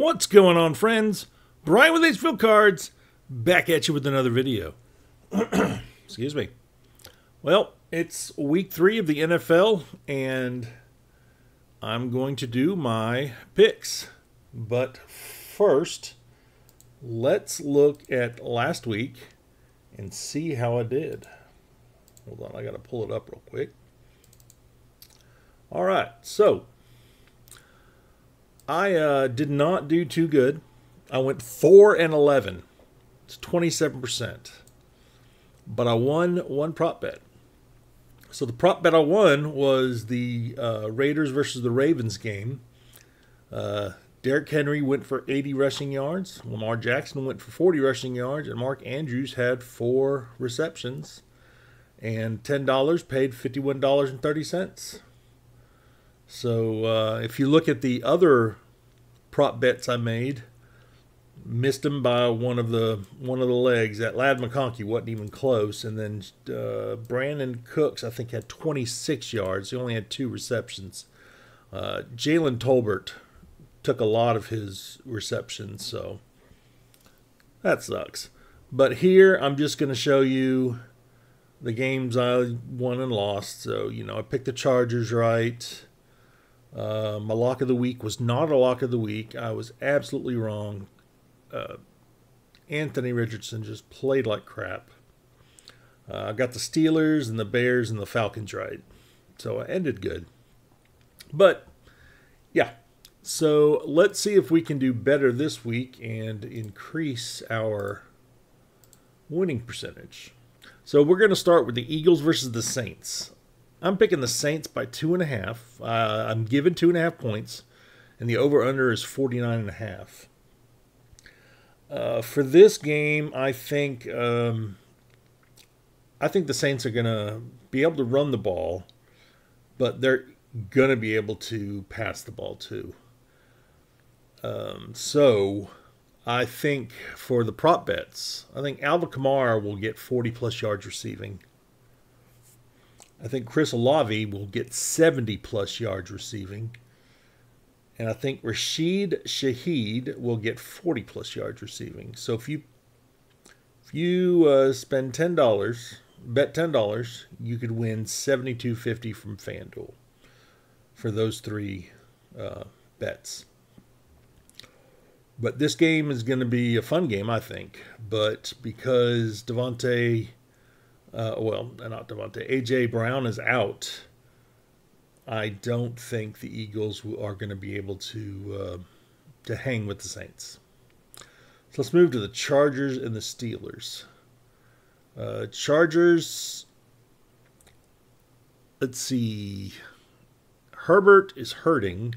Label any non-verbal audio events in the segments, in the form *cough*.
What's going on, friends? Brian with Ace Cards, back at you with another video. *clears throat* Excuse me. Well, it's week three of the NFL, and I'm going to do my picks. But first, let's look at last week and see how I did. Hold on, I got to pull it up real quick. All right, so I uh, did not do too good. I went 4 and 11. It's 27%. But I won one prop bet. So the prop bet I won was the uh, Raiders versus the Ravens game. Uh, Derrick Henry went for 80 rushing yards. Lamar Jackson went for 40 rushing yards. And Mark Andrews had four receptions. And $10 paid $51.30. So uh, if you look at the other prop bets I made, missed them by one of the one of the legs. That Ladd McConkey wasn't even close, and then uh, Brandin Cooks I think had 26 yards. He only had two receptions. Uh, Jalen Tolbert took a lot of his receptions, so that sucks. But here I'm just going to show you the games I won and lost. So you know I picked the Chargers right. Uh, my lock of the week was not a lock of the week. I was absolutely wrong. Uh, Anthony Richardson just played like crap. Uh, I got the Steelers and the Bears and the Falcons right. So I ended good. But yeah, so let's see if we can do better this week and increase our winning percentage. So we're going to start with the Eagles versus the Saints. I'm picking the Saints by two and a half. Uh, I'm given two and a half points, and the over under is 49 and a half. Uh, for this game, I think um, I think the Saints are gonna be able to run the ball, but they're gonna be able to pass the ball too. Um, so I think for the prop bets, I think Alvin Kamara will get 40 plus yards receiving. I think Chris Olave will get 70 plus yards receiving. And I think Rashid Shaheed will get 40 plus yards receiving. So if you if you uh, spend ten dollars, bet ten dollars, you could win seventy two fifty from FanDuel for those three uh, bets. But this game is going to be a fun game, I think. But because Davante uh, well, not Davante, AJ Brown is out. I don't think the Eagles are going to be able to uh, to hang with the Saints. So let's move to the Chargers and the Steelers. Uh, Chargers. Let's see. Herbert is hurting,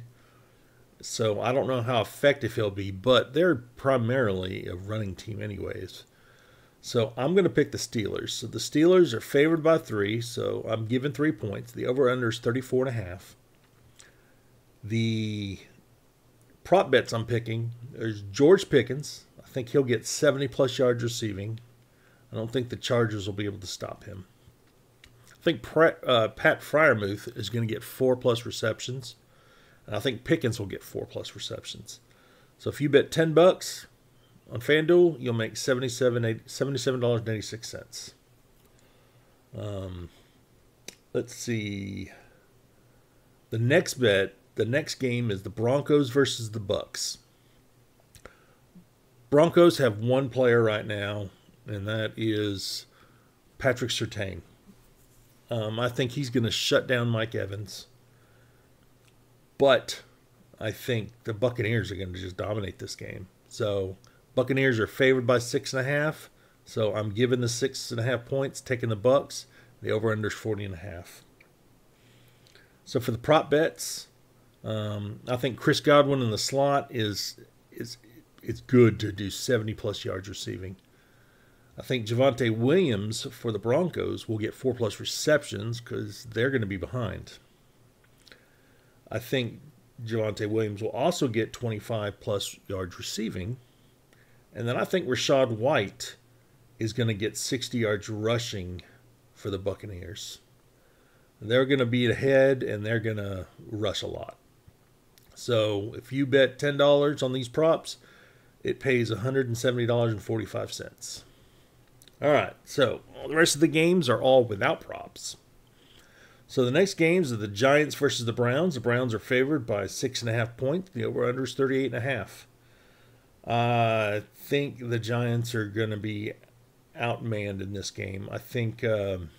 so I don't know how effective he'll be, but they're primarily a running team, anyways. So I'm going to pick the Steelers. So the Steelers are favored by three, so I'm giving three points. The over-under is 34 and a half. The prop bets I'm picking is George Pickens. I think he'll get 70 plus yards receiving. I don't think the Chargers will be able to stop him. I think Pat, uh, Pat Freiermuth is going to get four plus receptions, and I think Pickens will get four plus receptions. So if you bet 10 bucks, on FanDuel, you'll make $77.86. Um, let's see. The next bet, the next game is the Broncos versus the Bucks. Broncos have one player right now, and that is Patrick Surtain. Um, I think he's going to shut down Mike Evans. But I think the Buccaneers are going to just dominate this game. So Buccaneers are favored by six and a half, so I'm giving the six and a half points, taking the Bucks. The over under is 40 and a half. So for the prop bets, um, I think Chris Godwin in the slot is is it's good to do 70 plus yards receiving. I think Javonte Williams for the Broncos will get four plus receptions because they're going to be behind. I think Javonte Williams will also get 25 plus yards receiving and then I think Rachaad White is going to get 60 yards rushing for the Buccaneers. They're going to be ahead and they're going to rush a lot. So if you bet $10 on these props, it pays $170.45. All right, so the rest of the games are all without props. So the next games are the Giants versus the Browns. The Browns are favored by six and a half points. The over/under is thirty-eight and a half. I think the Giants are going to be outmanned in this game. I think um,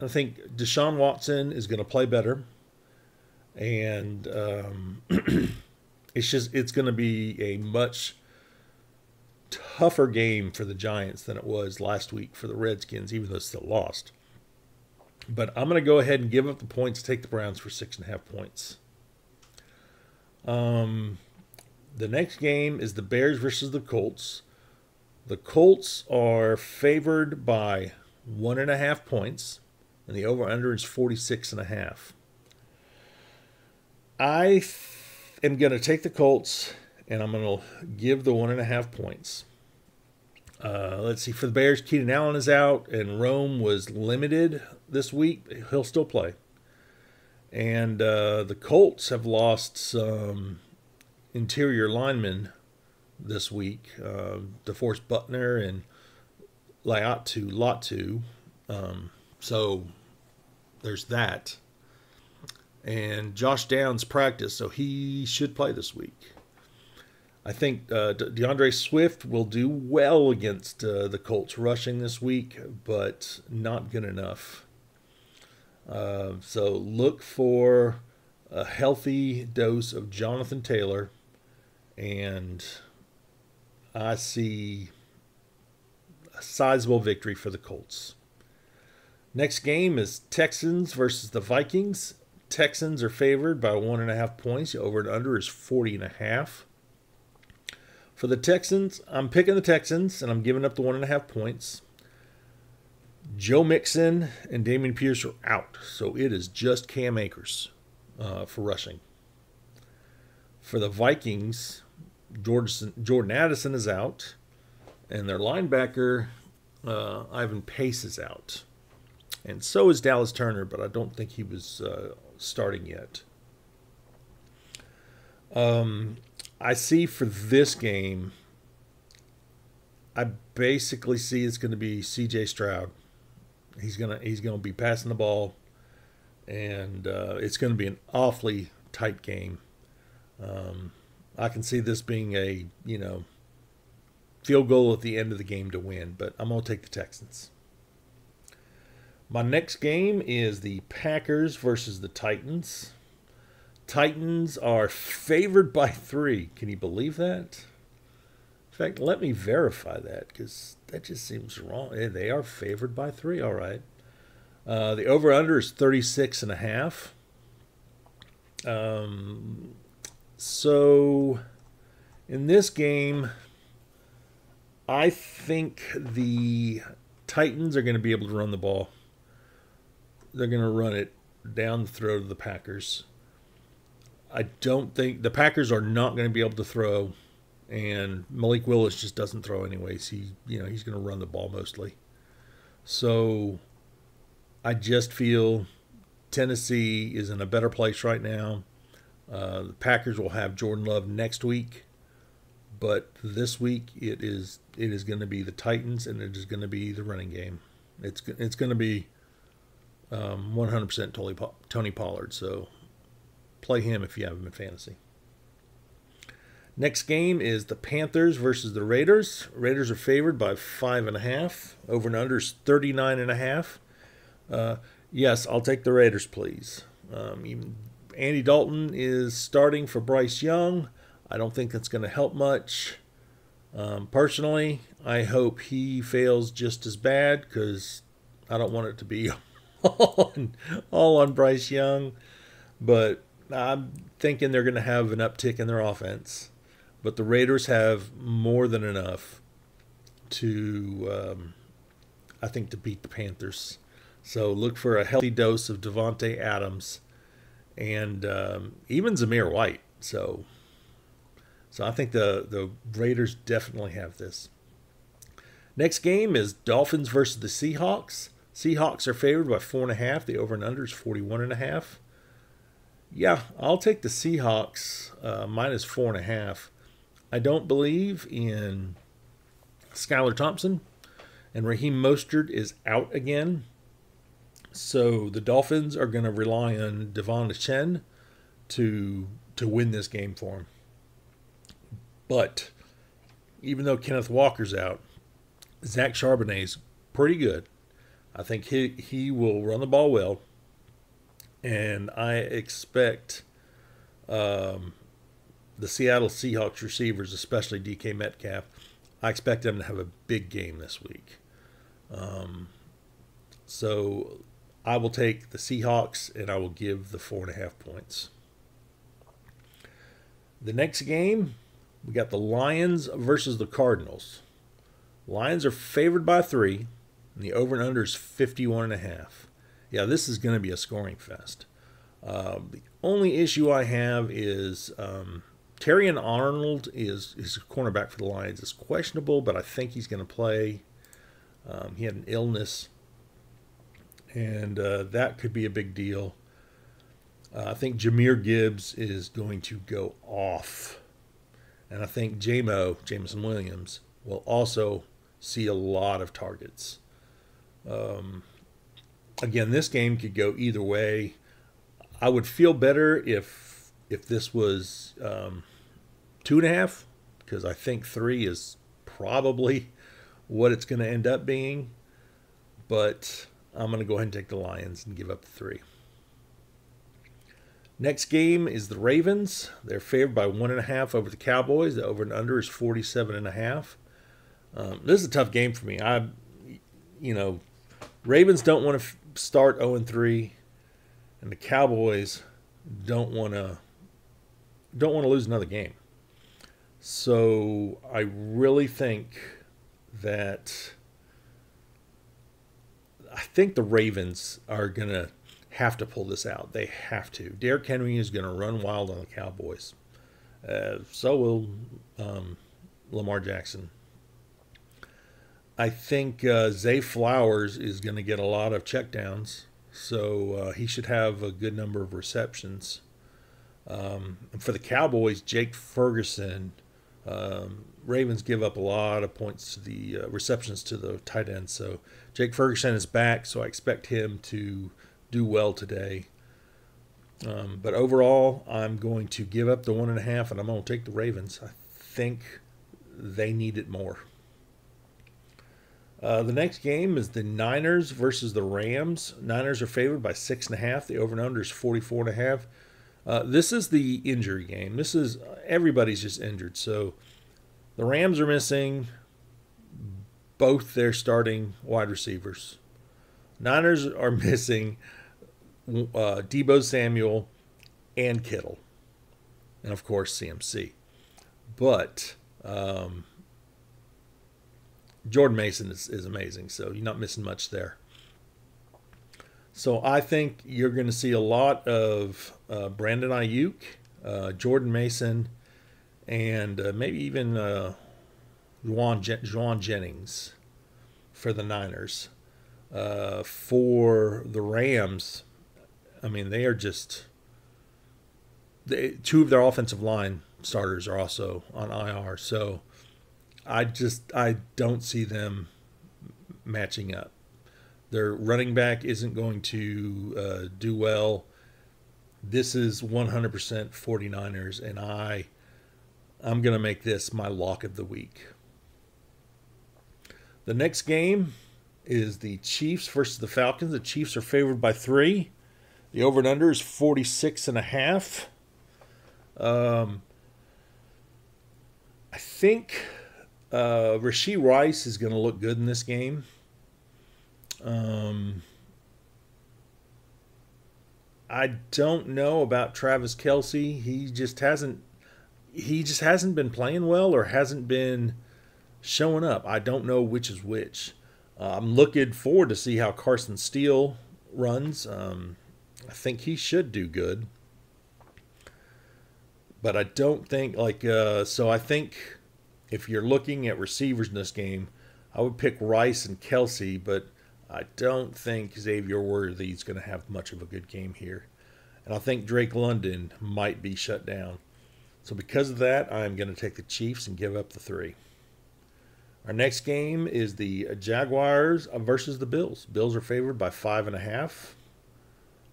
I think Deshaun Watson is going to play better, and um, *clears throat* it's just it's going to be a much tougher game for the Giants than it was last week for the Redskins, even though still lost. But I'm going to go ahead and give up the points, take the Browns for six and a half points. Um, the next game is the Bears versus the Colts. The Colts are favored by one and a half points, and the over under is 46 and a half. I am going to take the Colts, and I'm going to give the one and a half points. Uh, let's see. For the Bears, Keenan Allen is out, and Rome was limited this week. He'll still play. And uh, the Colts have lost some interior linemen this week. Uh, DeForest Buckner and Laiatu Latu. Um, so there's that. And Josh Downs practice, so he should play this week. I think uh, D'Andre Swift will do well against uh, the Colts rushing this week, but not good enough. Uh, so look for a healthy dose of Jonathan Taylor, and I see a sizable victory for the Colts. Next game is Texans versus the Vikings. Texans are favored by one and a half points. Over and under is 40 and a half. For the Texans, I'm picking the Texans and I'm giving up the one and a half points. Joe Mixon and Dameon Pierce are out, so it is just Cam Akers uh, for rushing. For the Vikings, Jordan, Jordan Addison is out, and their linebacker uh, Ivan Pace is out, and so is Dallas Turner, but I don't think he was uh, starting yet. Um, I see for this game, I basically see it's going to be C.J. Stroud. He's gonna he's gonna be passing the ball, and uh, it's going to be an awfully tight game. Um, I can see this being a you know field goal at the end of the game to win, but I'm going to take the Texans. My next game is the Packers versus the Titans. Titans are favored by three. Can you believe that? In fact, let me verify that because that just seems wrong. They are favored by three. All right. Uh, the over under is 36 and a half. Um, so in this game, I think the Titans are going to be able to run the ball. They're going to run it down the throat of the Packers. I don't think the Packers are not going to be able to throw, and Malik Willis just doesn't throw anyways. He, you know, he's going to run the ball mostly. So, I just feel Tennessee is in a better place right now. Uh, the Packers will have Jordan Love next week, but this week it is it is going to be the Titans and it is going to be the running game. It's it's going to be um, 100% Tony Tony Pollard. So play him if you have him in fantasy. Next game is the Panthers versus the Raiders. Raiders are favored by five and a half. Over and under is 39 and a half. Uh, yes, I'll take the Raiders, please. Um, Andy Dalton is starting for Bryce Young. I don't think that's going to help much. Um, personally, I hope he fails just as bad because I don't want it to be all *laughs* on, all on Bryce Young. But I'm thinking they're going to have an uptick in their offense, but the Raiders have more than enough to, um, I think, to beat the Panthers. So look for a healthy dose of Davante Adams and um, even Zamir White. So, so I think the the Raiders definitely have this. Next game is Dolphins versus the Seahawks. Seahawks are favored by four and a half. The over and under is forty one and a half. Yeah, I'll take the Seahawks uh, minus four and a half. I don't believe in Skylar Thompson, and Raheem Mostert is out again. So the Dolphins are going to rely on De'Von Achane to to win this game for them. But even though Kenneth Walker's out, Zach Charbonnet's pretty good. I think he he will run the ball well, and I expect um, the Seattle Seahawks receivers, especially DK Metcalf, I expect them to have a big game this week. Um, so I will take the Seahawks and I will give the four and a half points. The next game, we got the Lions versus the Cardinals. Lions are favored by three, and the over and under is 51 and a half. Yeah, this is going to be a scoring fest. Uh, the only issue I have is um, and Arnold is his cornerback for the Lions is questionable, but I think he's going to play. Um, he had an illness, and uh, that could be a big deal. Uh, I think Jahmyr Gibbs is going to go off, and I think JMO Jameson Williams will also see a lot of targets. Um, again, this game could go either way. I would feel better if if this was um, two and a half, because I think three is probably *laughs* what it's going to end up being. But I'm going to go ahead and take the Lions and give up three. Next game is the Ravens. They're favored by one and a half over the Cowboys. The over and under is 47 and a half. Um, this is a tough game for me. I, you know, Ravens don't want to f- start 0 and 3, and the Cowboys don't want to don't want to lose another game. So I really think that I think the Ravens are going to have to pull this out. They have to. Derrick Henry is going to run wild on the Cowboys. Uh, so will um, Lamar Jackson. I think uh, Zay Flowers is going to get a lot of checkdowns, so uh, he should have a good number of receptions. Um, for the Cowboys, Jake Ferguson, um, Ravens give up a lot of points to the uh, receptions to the tight end. So Jake Ferguson is back, so I expect him to do well today. Um, but overall, I'm going to give up the one and a half, and I'm going to take the Ravens. I think they need it more. Uh, the next game is the Niners versus the Rams. Niners are favored by six and a half. The over and under is 44 and a half. Uh, this is the injury game. This is everybody's just injured. So the Rams are missing both their starting wide receivers. Niners are *laughs* missing uh, Deebo Samuel and Kittle, and of course CMC. But um, Jordan Mason is, is amazing, so you're not missing much there. So I think you're going to see a lot of uh, Brandon Aiyuk, uh, Jordan Mason, and uh, maybe even uh, Jauan, Jauan Jennings for the Niners. Uh, for the Rams, I mean, they are just. They, two of their offensive line starters are also on IR. So I just I don't see them matching up. Their running back isn't going to uh, do well. This is 100% 49ers, and I, I'm going to make this my lock of the week. The next game is the Chiefs versus the Falcons. The Chiefs are favored by three. The over and under is 46 and a half. Um, I think uh, Rashee Rice is going to look good in this game. Um, I don't know about Travis Kelce. He just hasn't he just hasn't been playing well or hasn't been showing up. I don't know which is which. Uh, I'm looking forward to see how Carson Steele runs. Um, I think he should do good, but I don't think like uh, so. I think if you're looking at receivers in this game, I would pick Rice and Kelce, but I don't think Xavier Worthy is going to have much of a good game here. and I think Drake London might be shut down. So because of that, I'm going to take the Chiefs and give up the three. Our next game is the Jaguars versus the Bills. Bills are favored by five and a half.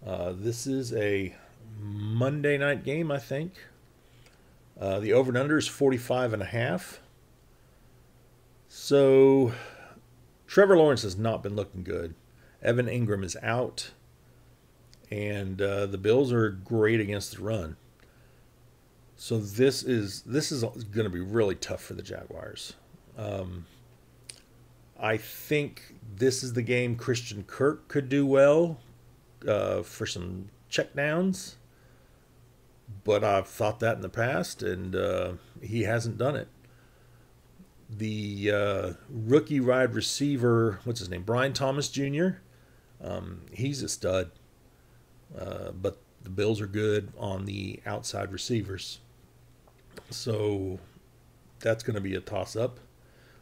Uh, this is a Monday night game, I think. Uh, the over and under is 45 and a half. So Trevor Lawrence has not been looking good. Evan Engram is out, and uh, the Bills are great against the run. So this is this is going to be really tough for the Jaguars. Um, I think this is the game Christian Kirk could do well uh, for some checkdowns, but I've thought that in the past, and uh, he hasn't done it. The uh, rookie wide receiver, what's his name, Brian Thomas Jr. Um, he's a stud, uh, but the Bills are good on the outside receivers, so that's going to be a toss up.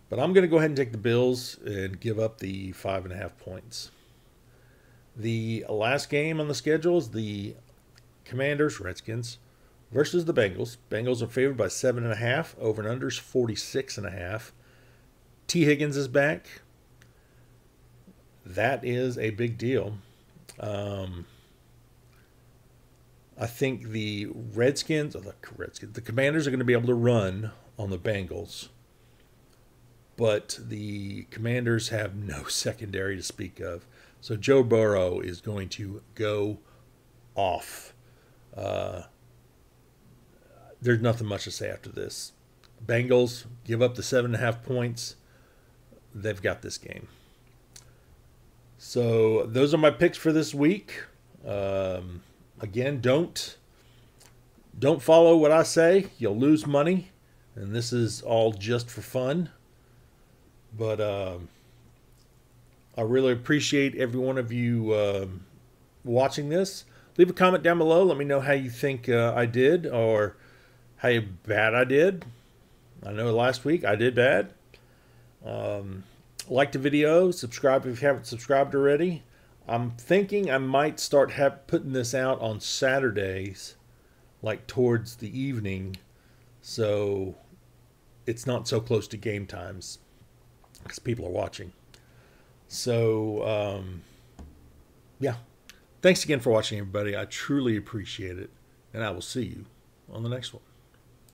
But I'm going to go ahead and take the Bills and give up the five and a half points. The last game on the schedule is the Commanders, Redskins, versus the Bengals. Bengals are favored by seven and a half. Over and unders 46 and a half. Tee Higgins is back. That is a big deal. Um, I think the Redskins, or the Redskins, the Commanders are going to be able to run on the Bengals but the Commanders have no *laughs* secondary to speak of. So Joe Burrow is going to go off. Uh, there's nothing much to say after this. Bengals give up the seven and a half points. They've got this game. So those are my picks for this week. Um, again, don't don't follow what I say. You'll lose money, and this is all just for fun. But um, I really appreciate every one of you um, watching this. Leave a comment down below. Let me know how you think uh, I did or how bad I did. I know last week I did bad. Um, like the video, subscribe if you haven't subscribed already. I'm thinking I might start putting this out on Saturdays, like towards the evening, so it's not so close to game times because people are watching. So, um, yeah. Thanks again for watching, everybody. I truly appreciate it. And I will see you on the next one.